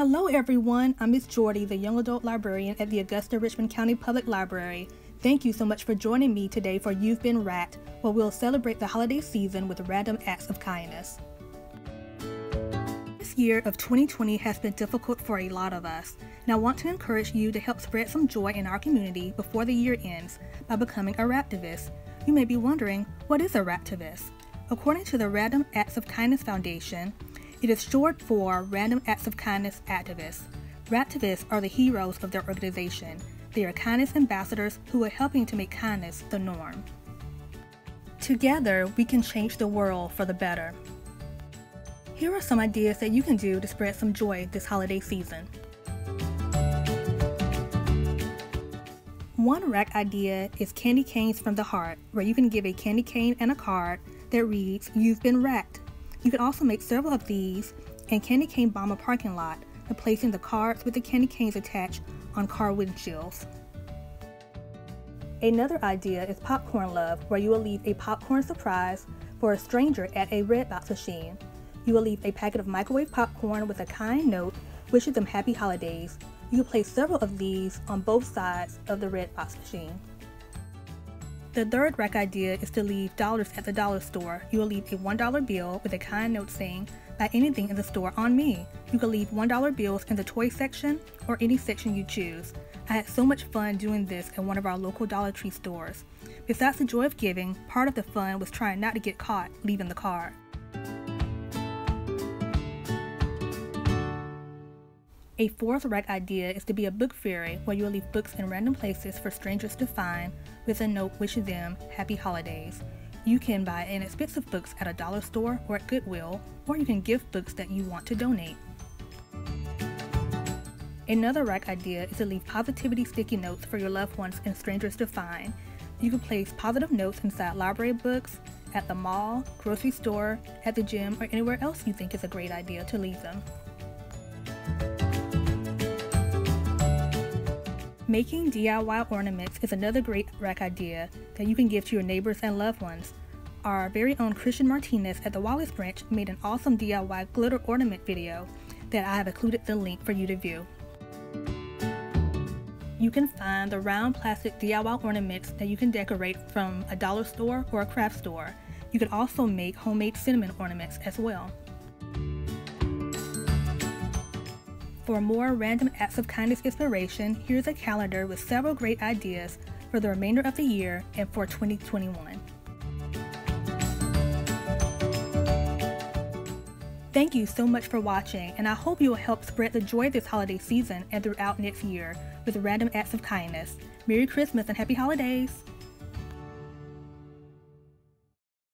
Hello everyone, I'm Miss Jordi, the Young Adult Librarian at the Augusta Richmond County Public Library. Thank you so much for joining me today for You've Been RAK'd, where we'll celebrate the holiday season with random acts of kindness. This year of 2020 has been difficult for a lot of us, and I want to encourage you to help spread some joy in our community before the year ends by becoming a RAKtivist. You may be wondering, what is a RAKtivist? According to the Random Acts of Kindness Foundation, it is short for Random Acts of Kindness Activists. RAKtivists are the heroes of their organization. They are kindness ambassadors who are helping to make kindness the norm. Together, we can change the world for the better. Here are some ideas that you can do to spread some joy this holiday season. One RAK idea is candy canes from the heart, where you can give a candy cane and a card that reads, You've been RAK'd. You can also make several of these in Candy Cane Bomber parking lot, replacing the cards with the candy canes attached on car windshields. Another idea is Popcorn Love, where you will leave a popcorn surprise for a stranger at a Redbox machine. You will leave a packet of microwave popcorn with a kind note wishing them happy holidays. You can place several of these on both sides of the Redbox machine. The third RAK idea is to leave dollars at the dollar store. You will leave a $1 bill with a kind note saying, Buy anything in the store on me. You can leave $1 bills in the toy section or any section you choose. I had so much fun doing this at one of our local Dollar Tree stores. Besides the joy of giving, part of the fun was trying not to get caught leaving the car. A fourth RAK idea is to be a book fairy where you will leave books in random places for strangers to find with a note wishing them happy holidays. You can buy inexpensive books at a dollar store or at Goodwill, or you can gift books that you want to donate. Another RAK idea is to leave positivity sticky notes for your loved ones and strangers to find. You can place positive notes inside library books, at the mall, grocery store, at the gym, or anywhere else you think is a great idea to leave them. Making DIY ornaments is another great RAK idea that you can give to your neighbors and loved ones. Our very own Christian Martinez at the Wallace branch made an awesome DIY glitter ornament video that I have included the link for you to view. You can find the round plastic DIY ornaments that you can decorate from a dollar store or a craft store. You can also make homemade cinnamon ornaments as well. For more random acts of kindness inspiration, here's a calendar with several great ideas for the remainder of the year and for 2021. Thank you so much for watching, and I hope you will help spread the joy this holiday season and throughout next year with random acts of kindness. Merry Christmas and Happy Holidays!